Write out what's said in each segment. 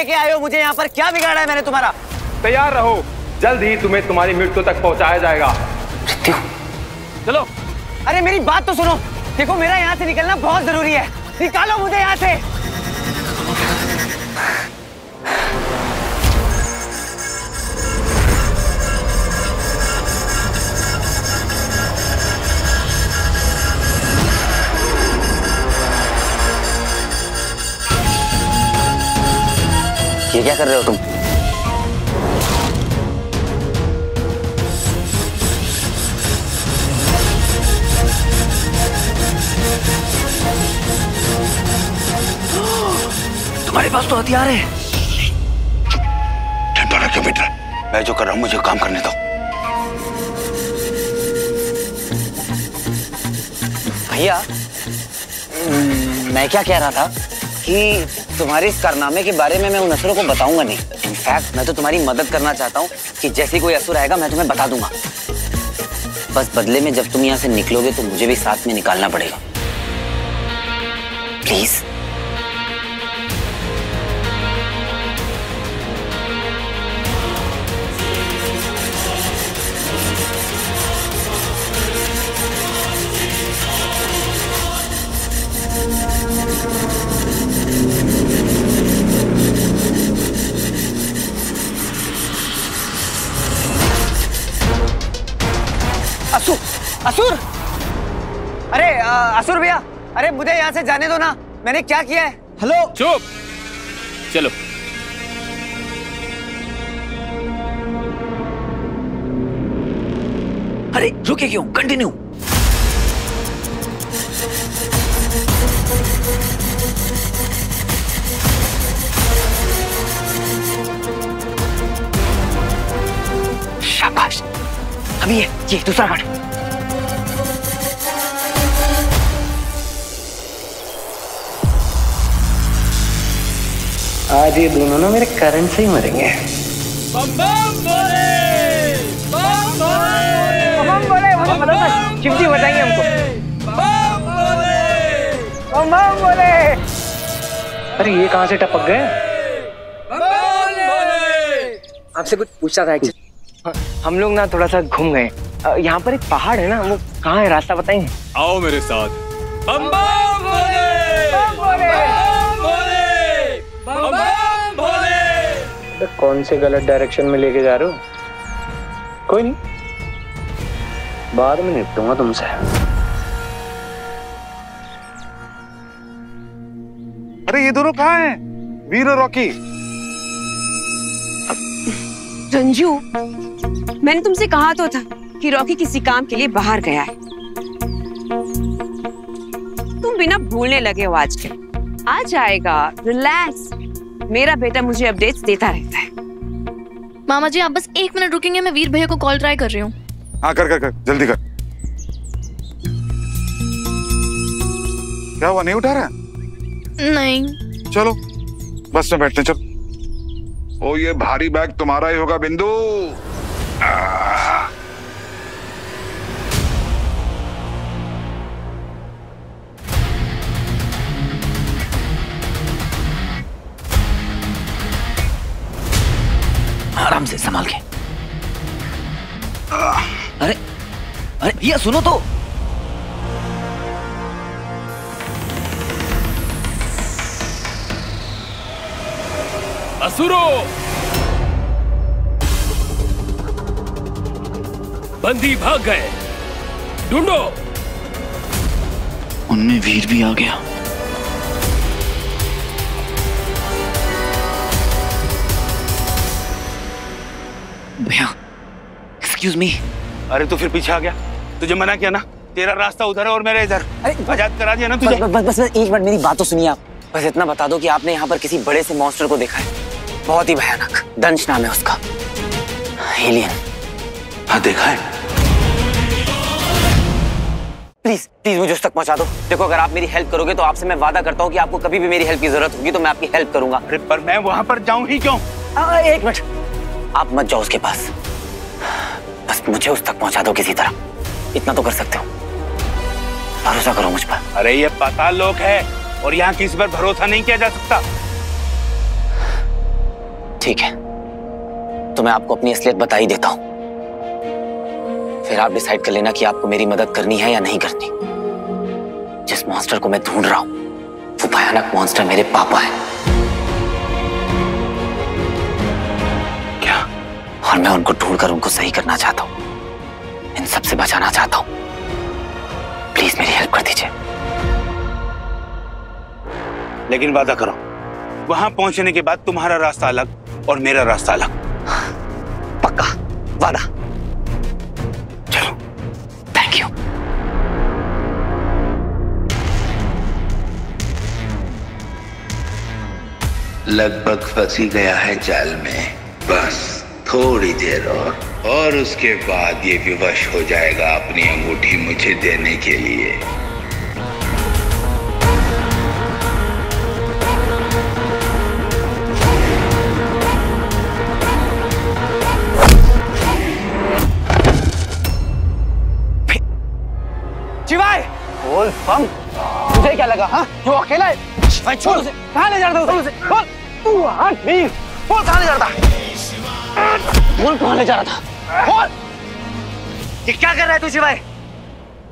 लेके आए हो? मुझे यहाँ पर क्या बिगाड़ा है मैंने तुम्हारा? तैयार रहो। जल्द ही तुम्हें तुम्हारी मृत्यु तक पहुँचाया जाएगा। चलो। अरे मेरी बात तो सुनो। देखो मेरा यहाँ से निकलना बहुत ज़रूरी है। निकालो मुझे यहाँ से। ये क्या कर रहे हो तुम? तुम्हारे पास तो हथियार है। बैठ रहा है मैं जो कर रहा हूँ मुझे काम करने दो। भैया मैं क्या कह रहा था कि तुम्हारे इस कारनामे के बारे में मैं उन असुरों को बताऊँगा नहीं। इनफैक्ट मैं तो तुम्हारी मदद करना चाहता हूँ कि जैसे कोई असुर आएगा, मैं तुम्हें बता दूँगा। बस बदले में जब तुम यहाँ से निकलोगे तो मुझे भी साथ में निकालना पड़ेगा। प्लीज़ असुर भैया अरे मुझे यहाँ से जाने दो ना। मैंने क्या किया है? हेलो। चुप। चलो। अरे रुके क्यों? कंटिन्यू शाबाश। अभी ये ये दूसरा कार्ड आज ये दोनों ना मेरे करंट से ही मरेंगे। बोले चिमटी बजाएँगे हमको बम बम बोले अरे ये कहाँ से टपक गए? आपसे कुछ पूछा था एक्चुअली हम लोग ना थोड़ा सा घूम गए। यहाँ पर एक पहाड़ है ना वो कहाँ है? रास्ता बताएँगे? आओ मेरे साथ। अबे, कौन से गलत डायरेक्शन में लेके जा रहे हो कोई नहीं बाद में निपटूँगा तुमसे अरे ये दोनों कहाँ हैं वीर और रॉकी रंजू मैंने तुमसे कहा तो था कि रॉकी किसी काम के लिए बाहर गया है तुम बिना भूलने लगे हो आजकल आ जाएगा। रिलैक्स मेरा बेटा मुझे अपडेट्स देता रहता है। मामा जी आप बस एक मिनट रुकेंगे मैं वीर भैया को कॉल ट्राई कर रही हूँ। हाँ कर कर कर। जल्दी कर। क्या हुआ नहीं उठा रहा? नहीं। चलो बस में बैठते चलो। ओ ये भारी बैग तुम्हारा ही होगा बिंदु। आह, आराम से संभाल के। अरे अरे भैया सुनो तो। असुरो। बंदी भाग गए। ढूंढो। उनमें वीर भी आ गया। भैया एक्सक्यूज मी अरे तू फिर पीछे आ गया। तुझे मना किया ना? तेरा रास्ता उधर है और मेरा इधर। अरे आज़ाद करा दिया ना तुझे। बस बस, बस एक मिनट मेरी बात तो सुनिए आप। बस इतना बता दो कि आपने यहाँ पर किसी बड़े से मॉन्स्टर को देखा है। बहुत ही भयानक। दंश नाम है उसका। एलियन हाँ देखा है। प्लीज़ प्लीज़ मुझे उस तक पहुँचा दो। देखो अगर आप मेरी हेल्प करोगे तो आपसे मैं वादा करता हूँ कि आपको कभी भी मेरी हेल्प की ज़रूरत होगी तो मैं आपकी हेल्प करूँगा। अरे पर मैं वहाँ पर जाऊँ ही क्यों? आ, एक मिनट। आप मत जाओ उसके पास। बस मुझे उस तक पहुँचा दो किसी तरह। इतना तो कर सकते हो। भरोसा करो मुझ पर। अरे ये पाताल लोक है और यहाँ किसी पर भरोसा नहीं किया जा सकता। ठीक है। तो मैं आपको अपनी असलियत बता ही देता हूँ। फिर आप डिसाइड कर लेना कि आपको मेरी मदद करनी है या नहीं करनी। जिस मॉन्स्टर को मैं ढूंढ रहा हूँ वो भयानक मॉन्स्टर मेरे पापा है। और मैं उनको ढूंढकर उनको सही करना चाहता हूँ। इन सबसे बचाना चाहता हूँ। प्लीज़ मेरी हेल्प कर दीजिए। लेकिन वादा करो वहाँ पहुँचने के बाद तुम्हारा रास्ता अलग और मेरा रास्ता अलग। पक्का वादा। चलो। थैंक यू लगभग फंसी गया है जाल में बस। थोड़ी देर और। और उसके बाद ये विवश हो जाएगा अपनी अंगूठी मुझे देने के लिए। शिवाय! बोल बम तुझे क्या लगा हाँ? जो अकेला है? छोड़ उसे। कहाँ ले जा रहा था उसे। बोल। तू हट वीर बोल कहाँ ले जा रहा था बोल कहाँ ले जा रहा था? बोल। ये क्या कर रहा है तू शिवाय?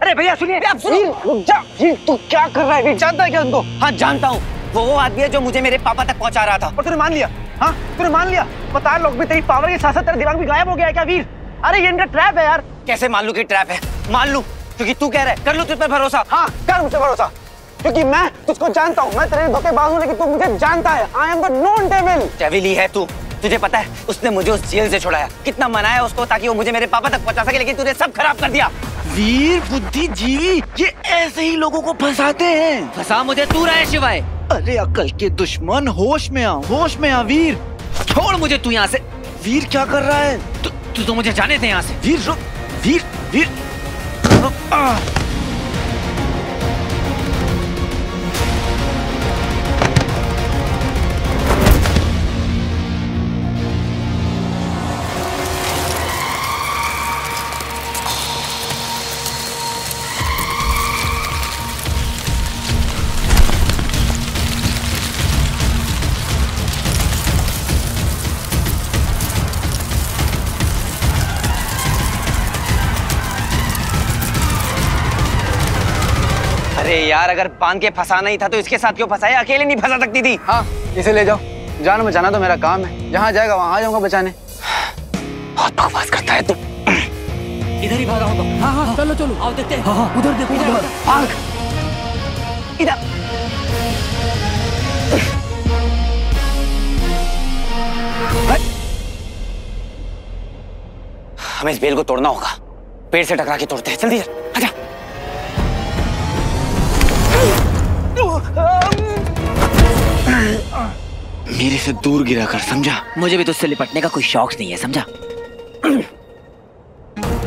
अरे भैया सुनिए। आप सुनिए जा। वीर तू क्या कर रहा है? जानता है क्या उनको हाँ जानता हूँ। वो वो आदमी है जो मुझे मेरे पापा तक पहुँचा रहा था। और तूने मान लिया? हाँ तूने मान लिया? बता लोग भी तेरी पावर के साथ साथ तेरा दिमाग भी गायब हो गया है क्या वीर? अरे ये इनका ट्रैप है यार। कैसे मान लू कि ट्रैप है? मान लू क्योंकि तू कह रहा है। कर लू तुझ पर भरोसा? हाँ कर मुझसे भरोसा। क्योंकि मैं तुझको जानता हूँ। मैं तेरे धोखेबाज हूँ लेकिन तू मुझे जानता है। I am the known devil devil ही है तू। तुझे पता है उसने मुझे उस जेल से छुड़ाया। कितना मनाया उसको ताकि वो मुझे मेरे पापा तक पहुँचा सके लेकिन तूने सब खराब कर दिया। वीर बुद्धिजीवी ये ऐसे ही लोगों को फंसाते हैं। फंसा मुझे तू रहा है शिवाय। अरे अकल के दुश्मन होश में आ होश में आ वीर। छोड़ मुझे तू यहाँ से। वीर क्या कर रहा है? तू तू तो मुझे जाने थे यहाँ से। वीर रुक। वीर वीर। आ, यार अगर बाँध के फंसाना ही था तो इसके साथ क्यों फंसाया? अकेले नहीं फंसा सकती थी। हाँ इसे ले जाओ। जान बचाना तो मेरा काम है। जहाँ जाएगा वहाँ आ जाऊँगा बचाने। बहुत बकवास करता है तू। इधर ही भागा होगा। हाँ हाँ चलो चलो। आओ देखते हैं। हाँ, हाँ, उधर देखो उधर। भाग। इधर। हमें इस बेल को तोड़ना होगा। पेड़ से टकरा के तोड़ते हैं। जल्दी आजा मेरे से दूर गिरा कर समझा? मुझे भी तुझसे लिपटने का कोई शौक नहीं है समझा?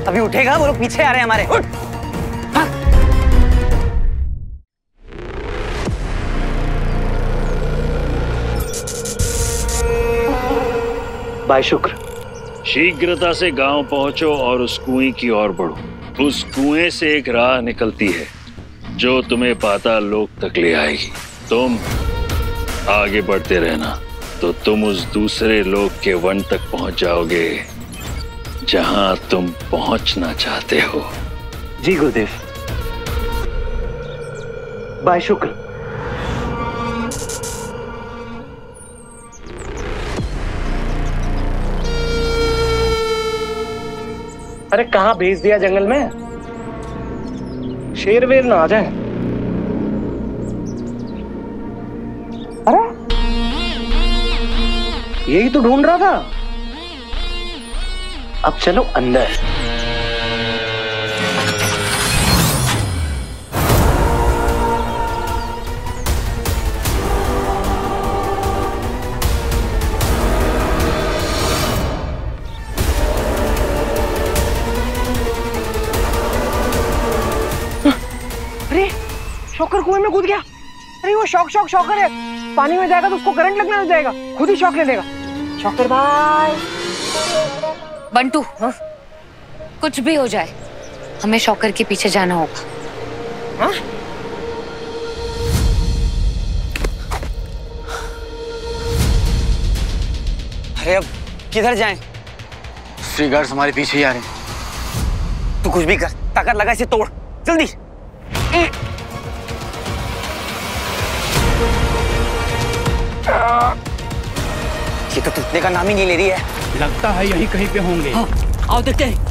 अभी उठेगा वो लोग पीछे आ रहे हैं हमारे। उठ। बाय शुक्र। शीघ्रता से गाँव पहुंचो और उस कुएँ की ओर बढ़ो। उस कुएँ से एक राह निकलती है जो तुम्हें पाताल लोक तक ले आएगी। तुम आगे बढ़ते रहना। तो तुम उस दूसरे लोक के वन तक पहुँच जाओगे, जहाँ तुम पहुँचना चाहते हो। जी, गुरुदेव। बाय, शुक्र। अरे, कहाँ भेज दिया जंगल में? शेर वेर ना आ जाए। अरे यही तो ढूंढ रहा था। अब चलो अंदर। अरे, शॉकर कुएँ में कूद गया। अरे, वो शॉक शॉक, शॉकर है। पानी में जाएगा तो उसको करंट लगने लग जाएगा। खुद ही शॉक ले लेगा। शॉकर भाई बंटू कुछ भी हो जाए हमें शॉकर के पीछे जाना होगा। हाँ? अरे अब किधर जाएँ? स्ट्री गार्ड्स हमारे पीछे ही आ रहे हैं। तू कुछ भी कर ताकत लगा इसे तोड़ जल्दी। ये तो टूटने का नाम ही नहीं ले रही है। लगता है यही कहीं पे होंगे। हाँ, आओ देखते हैं।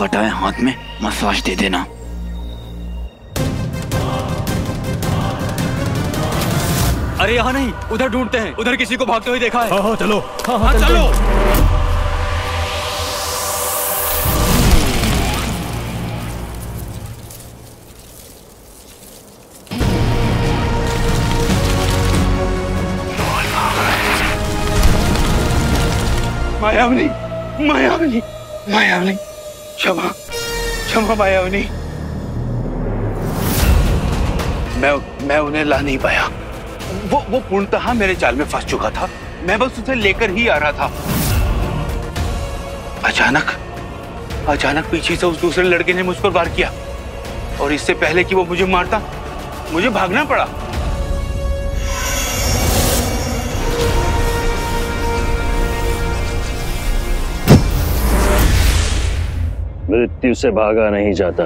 काटा है हाथ में मसाज दे देना। अरे यहाँ नहीं उधर ढूंढते हैं। उधर किसी को भागते हुए देखा है। हाँ हाँ चलो। हाँ हाँ, चलो। मायावनी मायावनी मायावनी क्षमा क्षमा मायावनी मैं मैं उन्हें ला नहीं पाया। वो वो पूर्णतः मेरे जाल में फंस चुका था। मैं बस उसे लेकर ही आ रहा था। अचानक अचानक पीछे से उस दूसरे लड़के ने मुझ पर वार किया। और इससे पहले कि वो मुझे मारता, मुझे भागना पड़ा। मृत्यु से भागा नहीं जाता।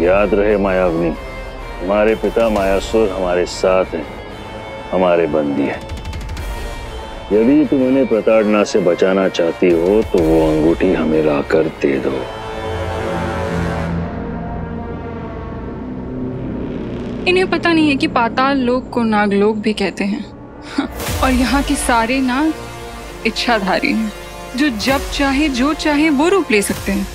याद रहे मायावनी हमारे पिता मायासुर हमारे साथ हैं, हमारे बंदी हैं। यदि तुम इन्हें प्रताड़ना से बचाना चाहती हो तो वो अंगूठी हमें लाकर दे दो। इन्हें पता नहीं है कि पाताल लोक को नागलोक भी कहते हैं, और यहाँ के सारे नाग इच्छाधारी हैं। जो जब चाहे, जो चाहे, वो रूप ले सकते हैं।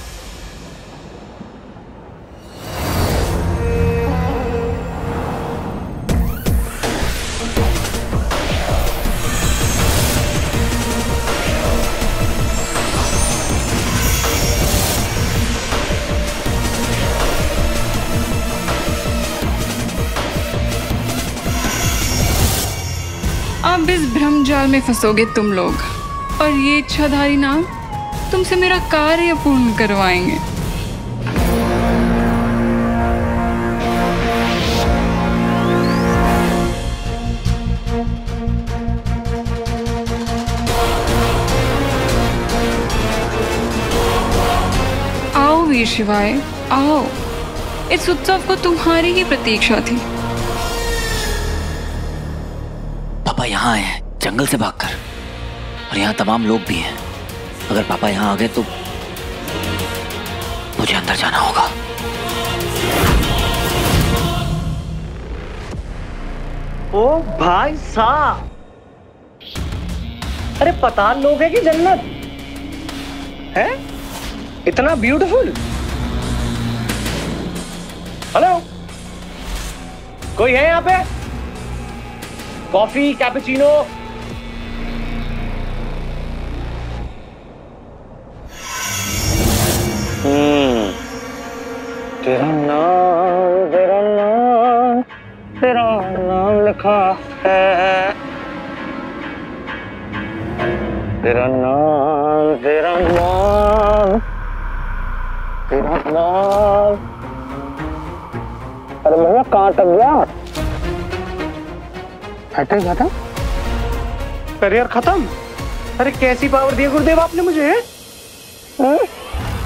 अब इस भ्रम जाल में फंसोगे तुम लोग। और ये इच्छाधारी नाम तुमसे मेरा कार्य पूर्ण करवाएँगे। आओ वीर शिवाय, आओ। इस उत्सव को तुम्हारी ही प्रतीक्षा थी। पापा यहाँ आए हैं, जंगल से भागकर। और यहाँ तमाम लोग भी हैं। अगर पापा यहाँ आ गए तो मुझे अंदर जाना होगा। ओ भाई साहब। अरे पताल लोग है कि जन्नत? है? इतना ब्यूटीफुल हेलो कोई है यहाँ पे? कॉफ़ी कैपुचिनो हटे था करियर खत्म अरे कैसी पावर दी गुरुदेव आपने मुझे हैं? हैं?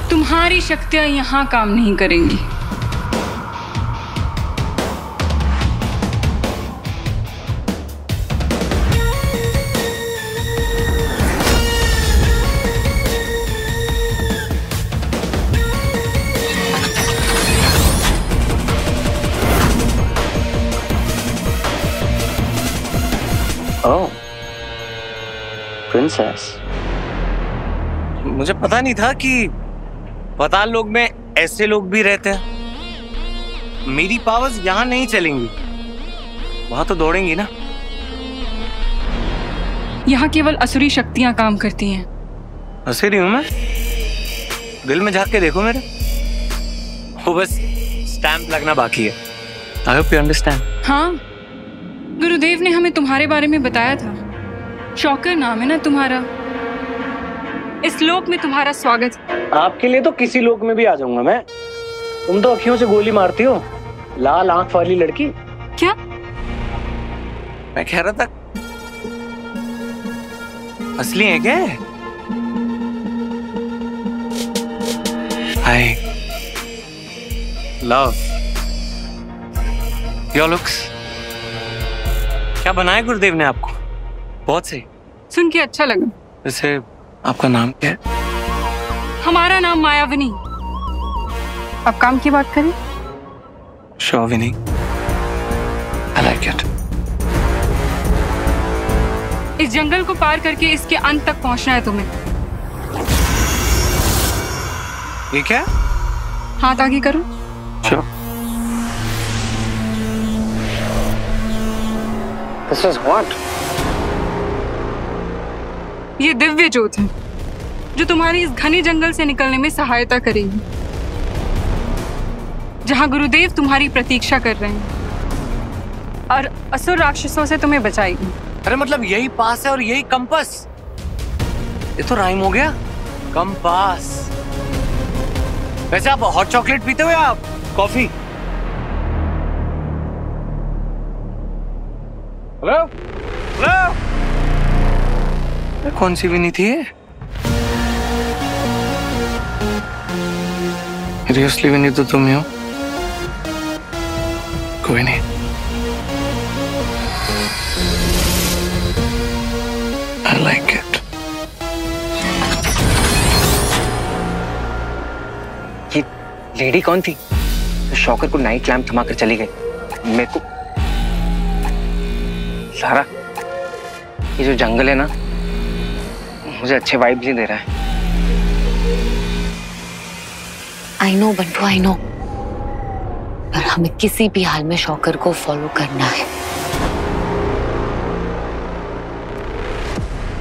तुम्हारी शक्तियाँ यहाँ काम नहीं करेंगी प्रिंसेस मुझे पता नहीं था कि पताल लोग में ऐसे लोग भी रहते हैं। मेरी पावर्स यहाँ नहीं चलेंगी। वहाँ तो दौड़ेंगी ना। यहाँ केवल असुरी शक्तियाँ काम करती हैं। हँसी रही हूँ मैं? दिल में झाँक के देखो मेरे। वो बस स्टैंप लगना बाकी है। आई होप यू अंडरस्टैंड हाँ गुरुदेव ने हमें तुम्हारे बारे में बताया था। शौकर नाम है ना तुम्हारा? इस लोक में तुम्हारा स्वागत। आपके लिए तो किसी लोक में भी आ जाऊँगा मैं। तुम तो अखियों से गोली मारती हो। लाल आँख वाली लड़की। क्या? मैं कह रहा था असली है क्या? हाय लव योर लुक्स क्या बनाया गुरुदेव ने आपको? बहुत सही। सुन के अच्छा लगा। वैसे आपका नाम क्या है? हमारा नाम मायावनी। अब काम की बात करें? शोभिनी आई लाइक इट इस जंगल को पार करके इसके अंत तक पहुँचना है तुम्हें। ये क्या? हाथ आगे करो। Sure. दिस इज़ व्हाट ये दिव्य ज्योत है, जो तुम्हारी इस घने जंगल से निकलने में सहायता करेगी। जहाँ गुरुदेव तुम्हारी प्रतीक्षा कर रहे हैं, और असुर राक्षसों से तुम्हें बचाएगी। अरे मतलब यही पास है और यही कंपास? ये तो राइम हो गया। कंपास। वैसे आप हॉट चॉकलेट पीते हो या आप कॉफ़ी? हेलो? हेलो? कौन सी नहीं थी भी नहीं तो तुम ही हो। कोई नहीं। आई लाइक इट ये लेडी कौन थी? शौकर को नाइट लैम्प थमा कर चली गई। मेरे को सारा, ये जो जंगल है ना मुझे अच्छे वाइब नहीं दे रहा है। I know Bantu I know पर हमें किसी भी हाल में शौकर को फॉलो करना है।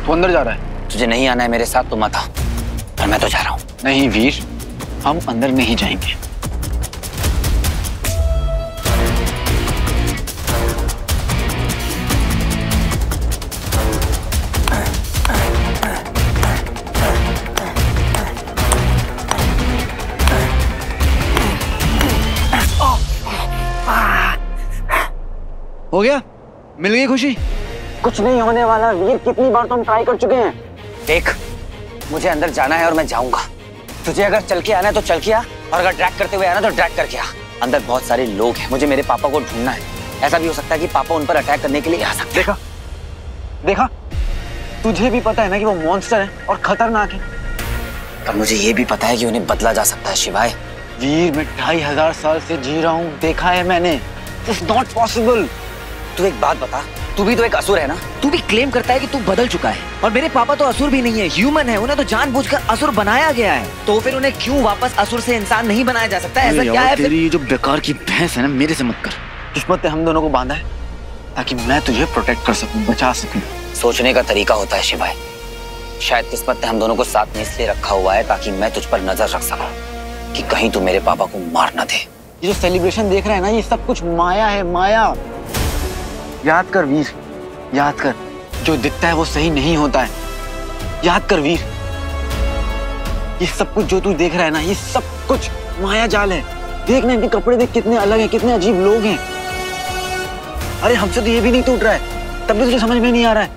तू अंदर जा रहा है। तुझे नहीं आना है मेरे साथ तो मत आ पर मैं तो जा रहा हूँ। नहीं वीर हम अंदर नहीं जाएँगे। हो गया? मिल गई खुशी? कुछ नहीं होने वाला। वीर कितनी बार तो हम ट्राई कर चुके हैं? देख मुझे अंदर जाना है और मैं जाऊँगा। तुझे अगर चल के आना है तो चल के आ और अगर ड्रैग करते हुए आना तो ड्रैग करके आ। अंदर बहुत सारे लोग हैं मुझे मेरे पापा को ढूंढना है। ऐसा भी हो सकता है कि पापा उन पर अटैक करने के लिए आ सकते देखा देखा? तुझे भी पता है ना कि वो मॉन्स्टर है और खतरनाक है। पर मुझे ये भी पता है कि उन्हें बदला जा सकता है शिवाय। वीर मैं ढाई हज़ार साल से जी रहा हूँ। देखा है मैंने। इट्स नॉट पॉसिबल तू एक बात बता तू भी तो एक असुर है ना? तू भी क्लेम करता है कि तू बदल चुका है और मेरे पापा तो असुर भी नहीं है ह्यूमन है उन्हें तो जानबूझकर असुर बनाया गया है। तो फिर उन्हें क्यों वापस असुर से इंसान नहीं बनाया जा सकता? ऐसा क्या है तेरी ये जो बेकार की भैंस है ना मेरे से मत कर। किस्मत ने हम दोनों को बांधा है ताकि मैं तुझे प्रोटेक्ट कर सकूँ बचा सकूँ। सोचने का तरीका होता है शिवाय। शायद किस्मत ने हम दोनों को साथ में इसलिए रखा हुआ है ताकि मैं तुझ पर नज़र रख सकूँ कि कहीं तू मेरे पापा को मार ना दे। ये जो सेलिब्रेशन देख रहे हैं ना ये सब कुछ माया है माया। याद कर वीर। याद कर। जो दिखता है वो सही नहीं होता है। याद कर वीर। ये सब कुछ जो तू देख रहा है ना, ये सब कुछ माया जाल है। देख ना इनके कपड़े देख कितने अलग हैं, कितने अजीब लोग हैं। अरे, हमसे तो ये भी नहीं टूट रहा है। तब भी तुझे समझ में नहीं आ रहा है।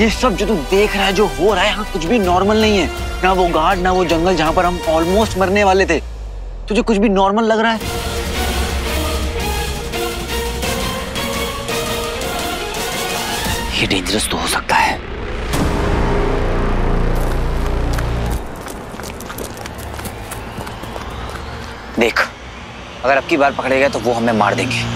ये सब जो तू देख रहा है, जो हो रहा है, यहाँ कुछ भी नॉर्मल नहीं है। ना वो घाट ना वो जंगल जहाँ पर हम ऑलमोस्ट मरने वाले थे। तुझे कुछ भी नॉर्मल लग रहा है? ये डेंजरस तो हो सकता है देख अगर अब की बार पकड़े गए तो वो हमें मार देंगे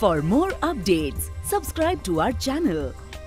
For more updates, subscribe to our channel,